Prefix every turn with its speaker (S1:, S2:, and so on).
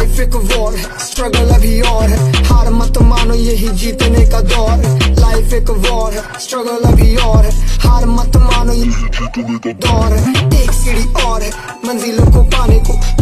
S1: life एक war struggle अभी और हार मत मानो, यही जीतने का दौर लाइफ एक वॉर स्ट्रगल अभी और हार मत मानो, यही जीतने का दौर एक सीढ़ी और मंजिलों को पाने को